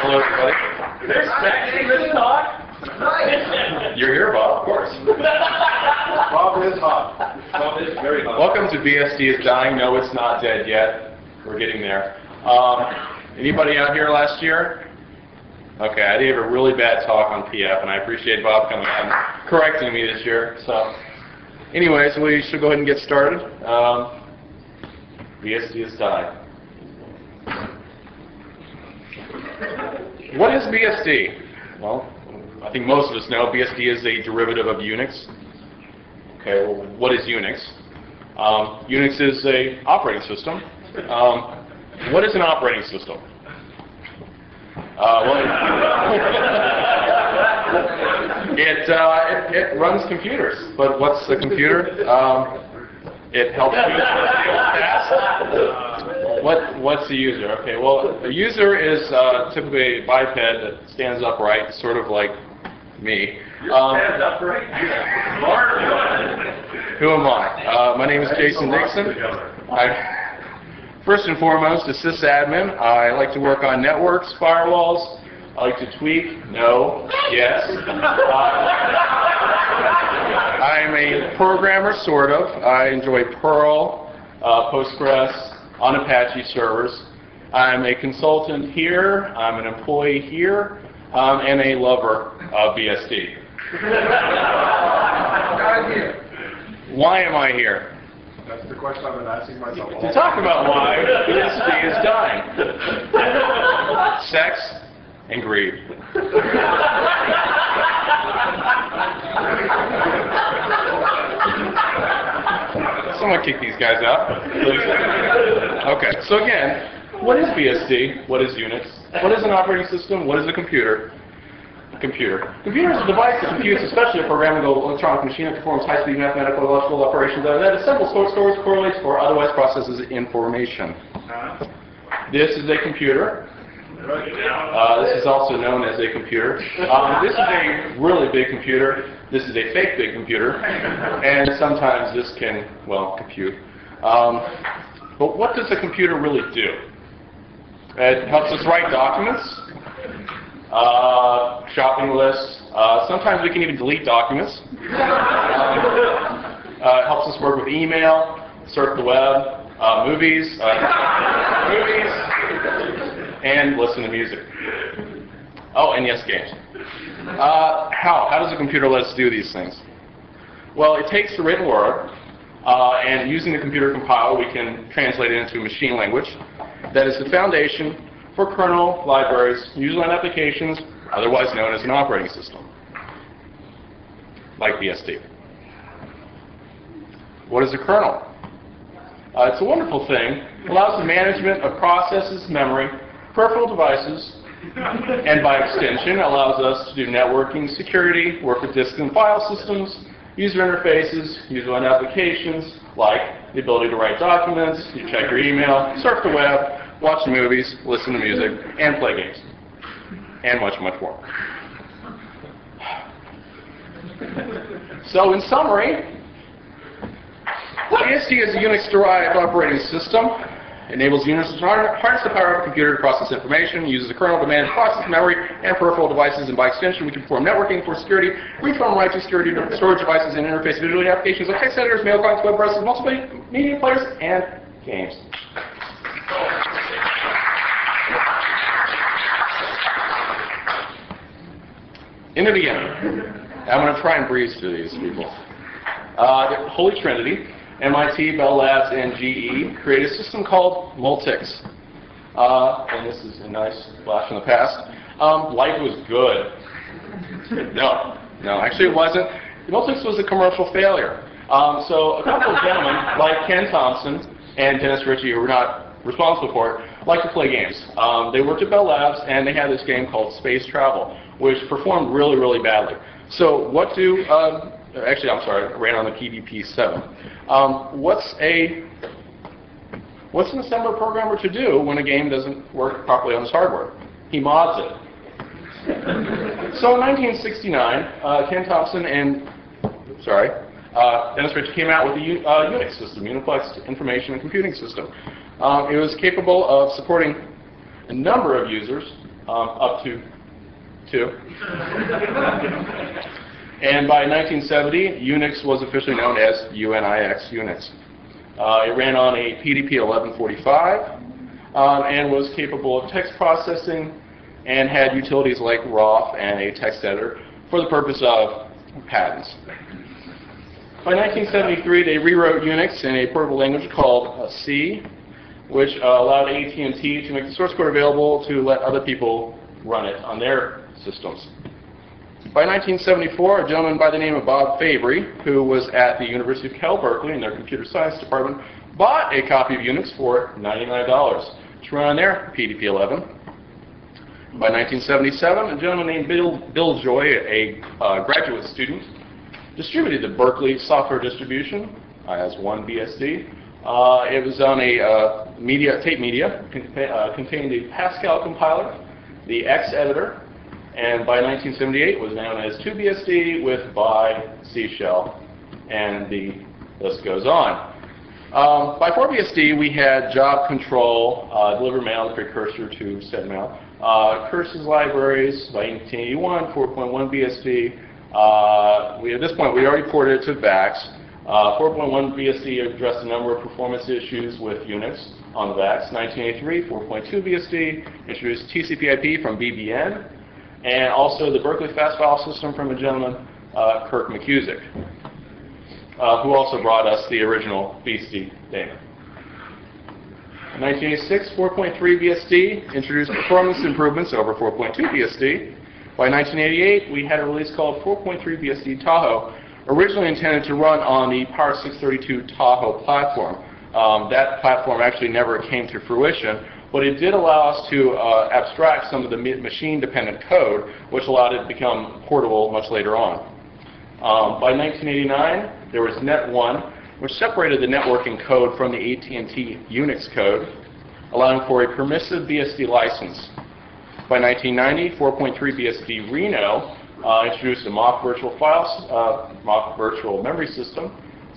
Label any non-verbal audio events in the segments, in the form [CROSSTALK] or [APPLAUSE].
Hello, everybody. Expecting this talk? You're here, Bob, of course. Bob is hot. Bob is very hot. Welcome to BSD is Dying. No, it's not dead yet. We're getting there. Um, anybody out here last year? Okay, I have a really bad talk on PF, and I appreciate Bob coming out and correcting me this year. So, anyways, we should go ahead and get started. Um, BSD is dying. What is BSD? Well, I think most of us know BSD is a derivative of Unix. Okay, well, what is Unix? Um, Unix is a operating system. Um, what is an operating system? Uh, well, it, [LAUGHS] uh, it, it runs computers. But what's the computer? Um, it helps you. What what's the user? Okay, well, a user is uh, typically a biped that stands upright, sort of like me. Um, Stand up right here. Smart one. who am I? Uh, my name is Jason Dixon. I, first and foremost, a sysadmin. I like to work on networks, firewalls. I like to tweak. No. Yes. Uh, I'm a programmer, sort of. I enjoy Perl, uh, Postgres, on Apache servers. I'm a consultant here. I'm an employee here, um, and a lover of BSD. [LAUGHS] Why am I here? That's the question I've been asking myself. all To talk about why BSD is dying. [LAUGHS] Sex and greed. [LAUGHS] Someone kick these guys out. Okay, so again, what is BSD? What is Unix? What is an operating system? What is a computer? A computer. Computer is a device that computes, especially a programmable electronic machine that performs high-speed mathematical and logical operations that assembles, stores, stores, correlates, or otherwise processes information. Uh-huh. This is a computer. Uh, this is also known as a computer. Um, this is a really big computer. This is a fake big computer. And sometimes this can, well, compute. Um, but what does a computer really do? It helps us write documents, uh, shopping lists. Uh, sometimes we can even delete documents. Uh, it helps us work with email, surf the web, uh, movies, uh, [LAUGHS] movies, and listen to music. Oh, and yes, games. Uh, how? How does a computer let us do these things? Well, it takes the written word, uh, and using the computer compiler, we can translate it into machine language that is the foundation for kernel, libraries, user-line applications, otherwise known as an operating system, like BSD. What is a kernel? Uh, it's a wonderful thing. It allows the management of processes, memory, peripheral devices, and by extension allows us to do networking, security, work with disk and file systems, user interfaces, user-line applications, like the ability to write documents, you check your email, surf the web, watch movies, listen to music, and play games. And much, much more. So in summary, BSD is a Unix-derived operating system. Enables users to harness the power of a computer to process information, uses the kernel to manage process memory and peripheral devices, and by extension, we can perform networking for security, read from write to security storage devices, and interface visual applications like text editors, mail clients, web browsers, multimedia players, and games. In the beginning, I'm going to try and breeze through these people. Uh, the Holy Trinity, MIT, Bell Labs, and GE created a system called Multics. Uh, and this is a nice flash from the past. Um, life was good. No, no, actually it wasn't. Multics was a commercial failure. Um, so a couple of gentlemen, like Ken Thompson and Dennis Ritchie, who were not responsible for it, like to play games. Um, they worked at Bell Labs, and they had this game called Space Travel, which performed really, really badly. So what do, uh, actually, I'm sorry, I ran on the PDP-7. Um, what's a, what's an assembler programmer to do when a game doesn't work properly on his hardware? He mods it. so in 1969, uh, Ken Thompson and, sorry, uh, Dennis Ritchie came out with U- uh, Unix system, Uniplex Information and Computing System. Um, it was capable of supporting a number of users, um, up to two. And by 1970, Unix was officially known as UNIX, Unix. Uh, it ran on a PDP 1145 um, and was capable of text processing and had utilities like ROF and a text editor for the purpose of patents. By 1973, they rewrote Unix in a portable language called uh, C, which uh, allowed AT&T to make the source code available to let other people run it on their systems. By 1974, a gentleman by the name of Bob Fabry, who was at the University of Cal Berkeley in their computer science department, bought a copy of Unix for $99 to run on their PDP-11. By 1977, a gentleman named Bill, Bill Joy, a uh, graduate student, distributed the Berkeley software distribution uh, as one BSD. Uh, it was on a uh, media, tape media, con- uh, contained the Pascal compiler, the ex editor, and by 1978 was known as 2BSD with by C shell, and the list goes on. Um, by 4BSD, we had job control, uh, delivermail, precursor to sendmail, uh, curses libraries by 1981, 4.1 BSD. Uh, we, at this point, we already ported it to VAX. Uh, 4.1 BSD addressed a number of performance issues with Unix on the VAX. 1983, 4.2 BSD introduced TCP/IP from BBN, and also the Berkeley Fast File System from a gentleman, uh, Kirk McKusick, uh, who also brought us the original BSD data. In 1986, 4.3 BSD introduced performance improvements over 4.2 BSD. By 1988, we had a release called 4.3 BSD Tahoe, originally intended to run on the Power 632 Tahoe platform. Um, that platform actually never came to fruition, but it did allow us to uh, abstract some of the machine-dependent code, which allowed it to become portable much later on. Um, by 1989, there was Net1, which separated the networking code from the AT&T Unix code, allowing for a permissive BSD license. By 1990, 4.3 BSD Reno uh, introduced a Mach virtual files, uh, Mach virtual memory system,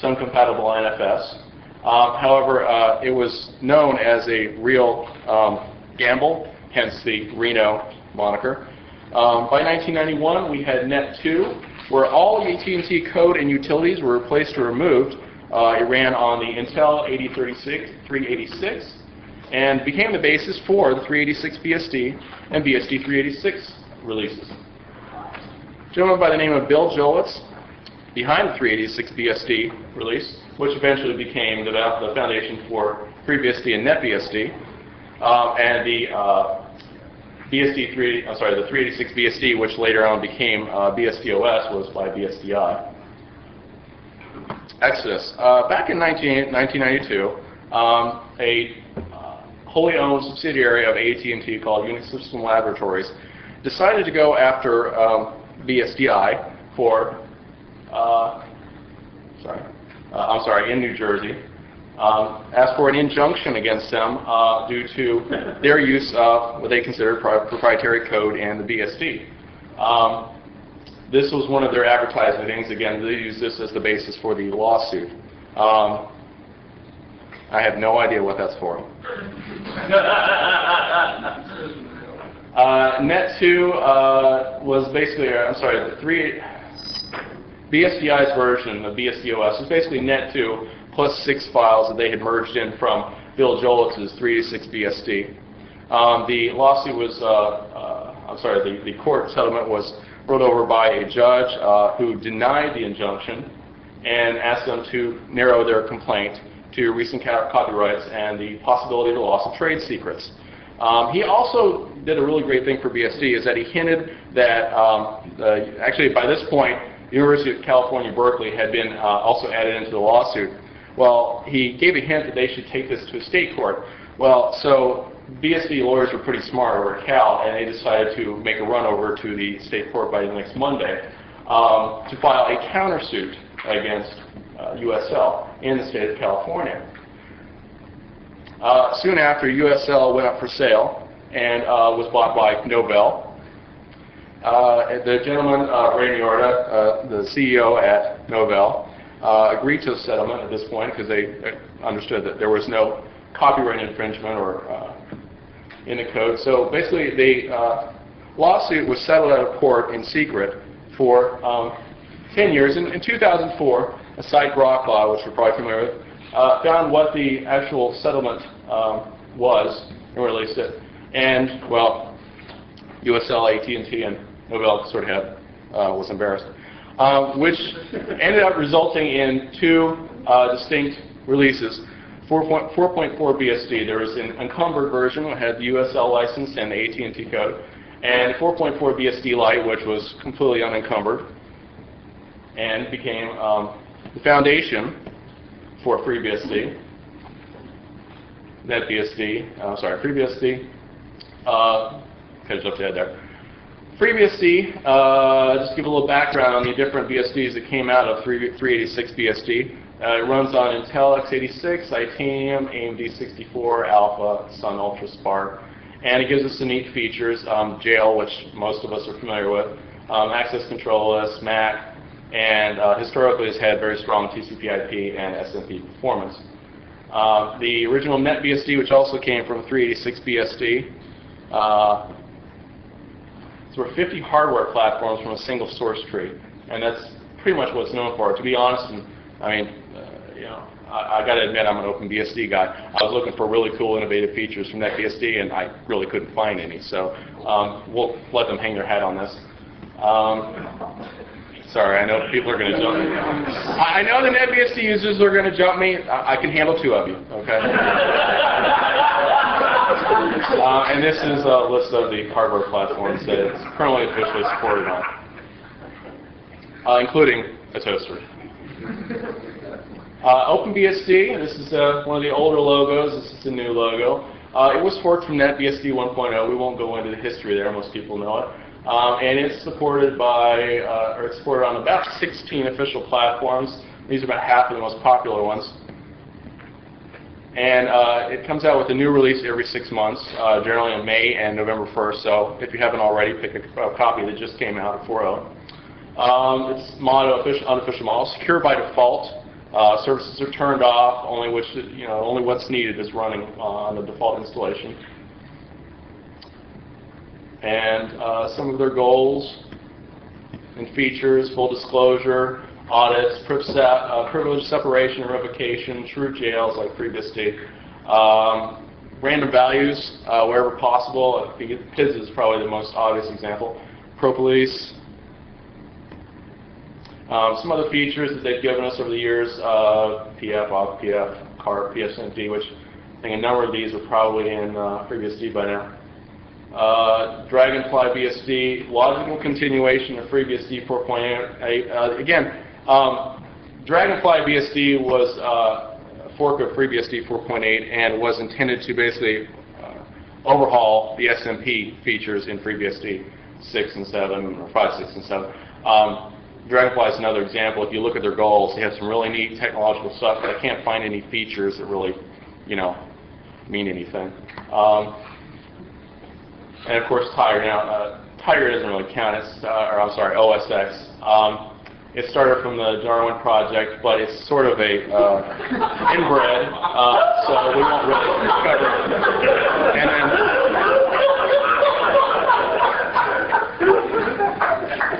Sun compatible NFS. Um, however, uh, it was known as a real um, gamble, hence the Reno moniker. Um, by 1991, we had Net2, where all AT&T code and utilities were replaced or removed. Uh, it ran on the Intel 8036, 386, and became the basis for the 386 BSD and BSD 386 releases. A gentleman by the name of Bill Jolitz, behind the 386 BSD release, which eventually became the, the foundation for FreeBSD and NetBSD, um, and the uh, BSD 3, I'm sorry, the 386 BSD, which later on became uh, BSDOS, was by BSDI. Exodus. Uh, back in 19, 1992, um, a uh, wholly owned subsidiary of AT&T called Unix System Laboratories decided to go after um, BSDI for, uh, sorry, uh, I'm sorry, in New Jersey, um, asked for an injunction against them uh, due to their use of what they considered pro- proprietary code and the BSD. Um, this was one of their advertising things. Again, they used this as the basis for the lawsuit. Um, I have no idea what that's for. [LAUGHS] Uh, Net2 uh, was basically, I'm sorry, the three BSDI's version of BSDOS was basically Net2 plus six files that they had merged in from Bill Jolitz's 386 BSD. Um, the lawsuit was, uh, uh, I'm sorry, the, the court settlement was ruled over by a judge uh, who denied the injunction and asked them to narrow their complaint to recent copyrights and the possibility of the loss of trade secrets. Um, he also did a really great thing for BSD is that he hinted that um, uh, actually by this point University of California Berkeley had been uh, also added into the lawsuit. Well, he gave a hint that they should take this to a state court. Well, so BSD lawyers were pretty smart over at Cal, and they decided to make a run over to the state court by the next Monday um, to file a countersuit against uh, USL in the state of California. Uh, soon after, USL went up for sale and uh, was bought by Novell. Uh, the gentleman, uh, Ray Noorda, uh, the CEO at Novell, uh, agreed to a settlement at this point because they understood that there was no copyright infringement or uh, in the code. So basically, the uh, lawsuit was settled out of court in secret for um, 10 years. In, in 2004, a site Grok which we're probably familiar with, found what the actual settlement um, was and released it. And, well, USL, AT&T, and Novell sort of had, uh, was embarrassed. Um, which ended up resulting in two uh, distinct releases. 4.4 BSD, there was an encumbered version that had the USL license and the AT&T code, and 4.4 BSD Lite, which was completely unencumbered, and became um, the foundation for FreeBSD, NetBSD, uh, sorry, FreeBSD, uh, kind of jumped ahead there. FreeBSD, uh, just give a little background on the different BSDs that came out of 386 BSD. Uh, it runs on Intel x86, Itanium, AMD 64, Alpha, Sun UltraSPARC, and it gives us some neat features, um, jail, which most of us are familiar with, um, access control list, MAC, and uh, historically has had very strong TCP/IP and SMP performance. Uh, the original NetBSD, which also came from 386 BSD, there 50 hardware platforms from a single source tree, and that's pretty much what it's known for. To be honest, and I mean, uh, you know, I, I got to admit I'm an OpenBSD guy. I was looking for really cool, innovative features from NetBSD, and I really couldn't find any. So um, we'll let them hang their hat on this. Um, sorry, I know people are going to jump me. I know the NetBSD users are going to jump me. I, I can handle two of you. Okay. [LAUGHS] Uh, and this is a list of the hardware platforms that it's currently officially supported on, uh, including a toaster. [LAUGHS] Uh, OpenBSD, this is uh, one of the older logos. This is the new logo. Uh, it was forked from NetBSD 1.0. We won't go into the history there. Most people know it. Um, and it's supported by, uh, or it's supported on about 16 official platforms. These are about half of the most popular ones. And uh, it comes out with a new release every six months, uh, generally on May and November 1st. So if you haven't already, pick a, a copy that just came out at 4.0. Um, it's mono, official, unofficial model, secure by default. Uh, services are turned off. Only which you know, only what's needed is running on the default installation. And uh, some of their goals and features: full disclosure, audits, uh, privilege separation and revocation, true jails like FreeBSD, um, random values uh, wherever possible. I think PIDS is probably the most obvious example. ProPolice. Um, some other features that they've given us over the years, uh, PF, authpf, CARP, pfsync, which I think a number of these are probably in uh, FreeBSD by now. Uh, Dragonfly BSD, logical continuation of FreeBSD 4.8. Uh, again, um, Dragonfly BSD was uh, a fork of FreeBSD 4.8 and was intended to basically uh, overhaul the SMP features in FreeBSD 6 and 7, or 5, 6, and 7. Um, Dragonfly is another example. If you look at their goals, they have some really neat technological stuff, but I can't find any features that really, you know, mean anything. Um, and of course, Tiger. Now, uh, Tiger doesn't really count. It's, uh, or I'm sorry, OSX. Um, it started from the Darwin Project, but it's sort of a uh, inbred, uh, so we won't really cover it. And then,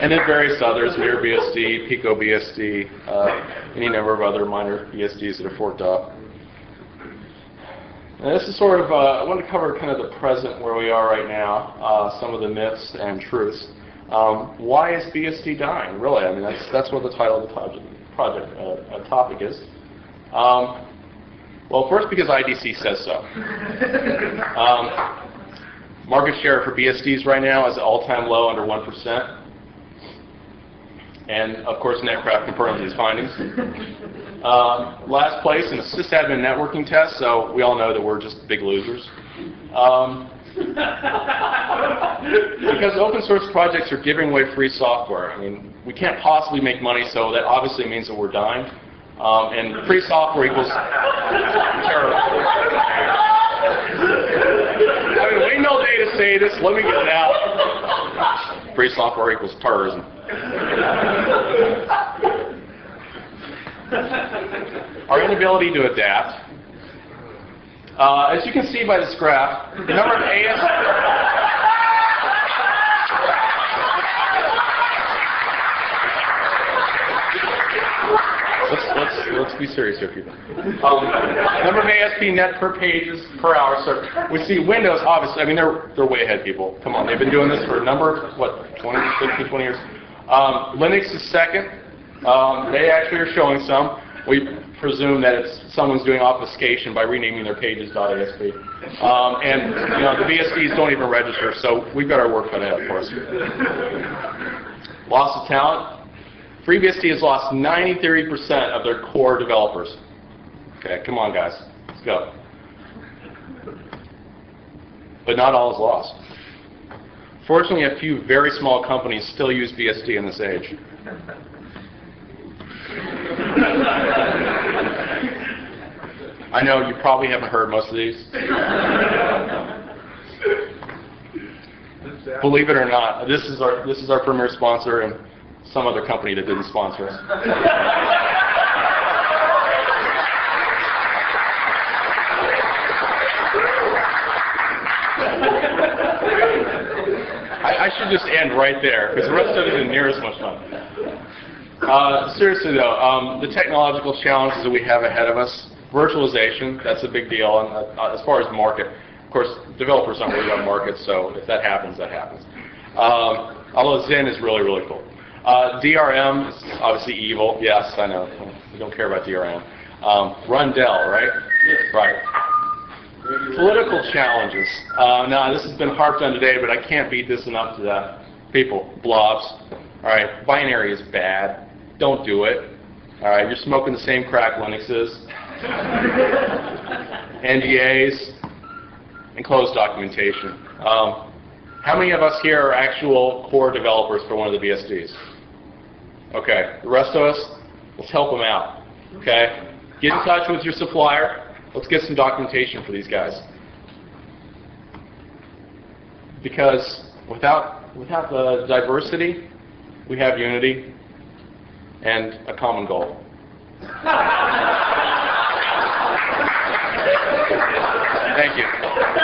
and then various others, MirBSD, PicoBSD, uh, any number of other minor BSDs that are forked off. And this is sort of, uh, I want to cover kind of the present where we are right now, uh, some of the myths and truths. Um, why is BSD dying? Really, I mean that's that's what the title of the project, project uh, uh, topic is. Um, well, first because IDC says so. [LAUGHS] um, market share for BSDs right now is all-time low, under one percent. And of course, Netcraft confirms these findings. Um, last place in a sysadmin networking test, so we all know that we're just big losers. Um, because open source projects are giving away free software. I mean, we can't possibly make money, so that obviously means that we're dying. Um, and free software equals terrorism. I mean, we know data say this. Let me get it out. Free software equals terrorism. Our inability to adapt Uh, as you can see by this graph, the number of AS... [LAUGHS] Let's, let's, let's be serious here, people. Um, number of ASP net per pages per hour. So we see Windows, obviously, I mean, they're, they're way ahead, people. Come on, they've been doing this for a number, of, what, 20, 15, 20 years. Um, Linux is second. Um, they actually are showing some. We presume that it's someone's doing obfuscation by renaming their pages .asp. Um, and, you know, the BSDs don't even register, so we've got our work cut out for us. Loss of talent. FreeBSD has lost 93% of their core developers. Okay, come on, guys. Let's go. But not all is lost. Fortunately, a few very small companies still use BSD in this age. [LAUGHS] I know you probably haven't heard most of these. Believe it or not, this is our this is our premier sponsor and some other company that didn't sponsor us. I, I should just end right there because the rest of it isn't near as much fun. Uh, seriously though, um, the technological challenges that we have ahead of us, virtualization, that's a big deal. And uh, as far as market, of course, developers aren't really on market, so if that happens, that happens. Um, although Xen is really, really cool. Uh, DRM is obviously evil. Yes, I know. We don't care about DRM. Um, run Dell, right? Right. Political challenges. Uh, now, this has been harped on today, but I can't beat this enough to the people. Blobs. All right. Binary is bad. Don't do it. All right. You're smoking the same crack Linuxes. [LAUGHS] [LAUGHS] NDAs and closed documentation. Um, how many of us here are actual core developers for one of the BSDs? Okay. The rest of us, let's help them out. Okay. Get in touch with your supplier. Let's get some documentation for these guys. Because without, without the diversity, we have unity and a common goal. [LAUGHS] Thank you.